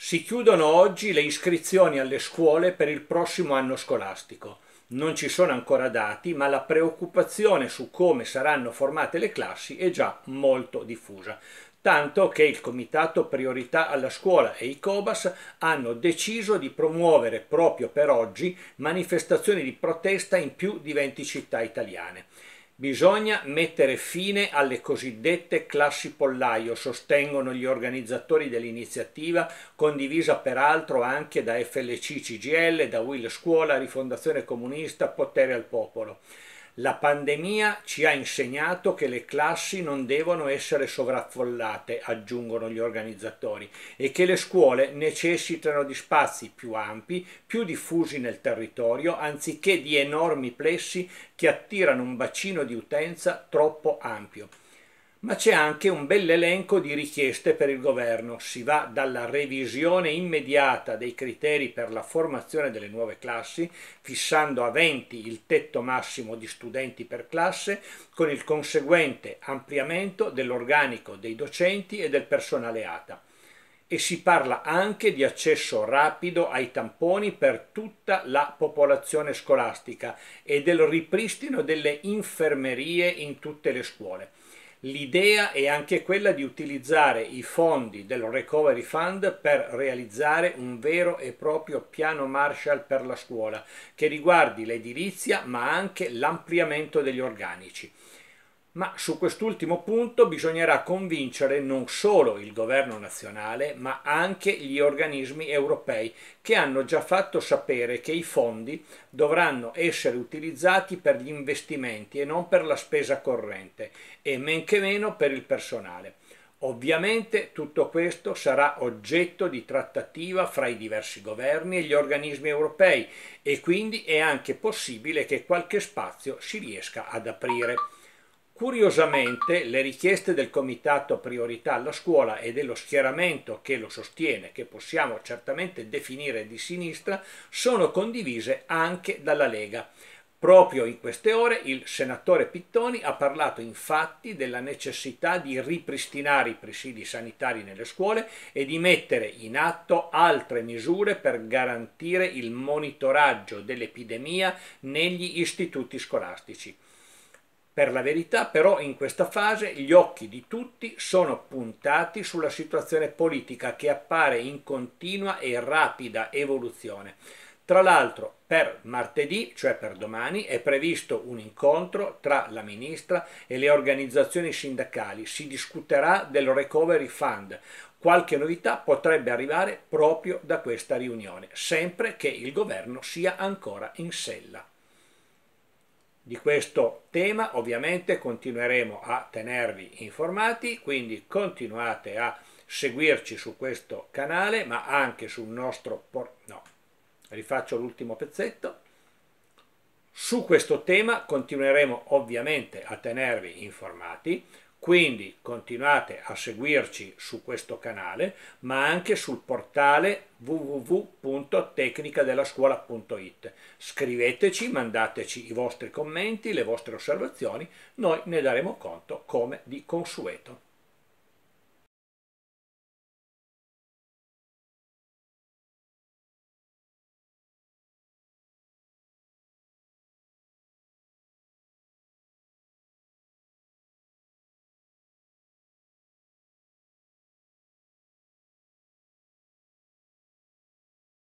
Si chiudono oggi le iscrizioni alle scuole per il prossimo anno scolastico. Non ci sono ancora dati, ma la preoccupazione su come saranno formate le classi è già molto diffusa. Tanto che il Comitato Priorità alla Scuola e i COBAS hanno deciso di promuovere proprio per oggi manifestazioni di protesta in più di 20 città italiane. Bisogna mettere fine alle cosiddette classi pollaio, sostengono gli organizzatori dell'iniziativa, condivisa peraltro anche da FLC CGL, da Will Scuola, Rifondazione Comunista, Potere al Popolo. La pandemia ci ha insegnato che le classi non devono essere sovraffollate, aggiungono gli organizzatori, e che le scuole necessitano di spazi più ampi, più diffusi nel territorio, anziché di enormi plessi che attirano un bacino di utenza troppo ampio ma c'è anche un bell'elenco di richieste per il governo. Si va dalla revisione immediata dei criteri per la formazione delle nuove classi, fissando a 20 il tetto massimo di studenti per classe, con il conseguente ampliamento dell'organico dei docenti e del personale ATA. E si parla anche di accesso rapido ai tamponi per tutta la popolazione scolastica e del ripristino delle infermerie in tutte le scuole. L'idea è anche quella di utilizzare i fondi del Recovery Fund per realizzare un vero e proprio piano Marshall per la scuola che riguardi l'edilizia ma anche l'ampliamento degli organici ma su quest'ultimo punto bisognerà convincere non solo il governo nazionale, ma anche gli organismi europei che hanno già fatto sapere che i fondi dovranno essere utilizzati per gli investimenti e non per la spesa corrente e men che meno per il personale. Ovviamente tutto questo sarà oggetto di trattativa fra i diversi governi e gli organismi europei e quindi è anche possibile che qualche spazio si riesca ad aprire. Curiosamente le richieste del Comitato Priorità alla Scuola e dello schieramento che lo sostiene, che possiamo certamente definire di sinistra, sono condivise anche dalla Lega. Proprio in queste ore il senatore Pittoni ha parlato infatti della necessità di ripristinare i presidi sanitari nelle scuole e di mettere in atto altre misure per garantire il monitoraggio dell'epidemia negli istituti scolastici. Per la verità però in questa fase gli occhi di tutti sono puntati sulla situazione politica che appare in continua e rapida evoluzione. Tra l'altro per martedì, cioè per domani, è previsto un incontro tra la ministra e le organizzazioni sindacali. Si discuterà del Recovery Fund. Qualche novità potrebbe arrivare proprio da questa riunione, sempre che il governo sia ancora in sella di questo tema ovviamente continueremo a tenervi informati quindi continuate a seguirci su questo canale ma anche sul nostro no rifaccio l'ultimo pezzetto. Su questo tema continueremo ovviamente a tenervi informati quindi continuate a seguirci su questo canale, ma anche sul portale www.tecnicadellascuola.it. Scriveteci, mandateci i vostri commenti, le vostre osservazioni, noi ne daremo conto come di consueto.